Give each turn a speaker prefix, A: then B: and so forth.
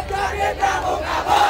A: boca abierta, boca.